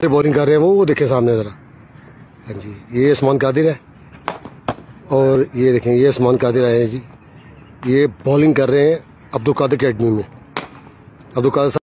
Bowling कर रहे हैं, वो वो देखें सामने ज़रा। हाँ जी, ये आसमान कादिर है। और ये देखें, ये उस्मान कादिर आए हैं जी। ये बॉलिंग कर रहे हैं अब्दुल कादिर अकेडमी में। अब्दुल कादिर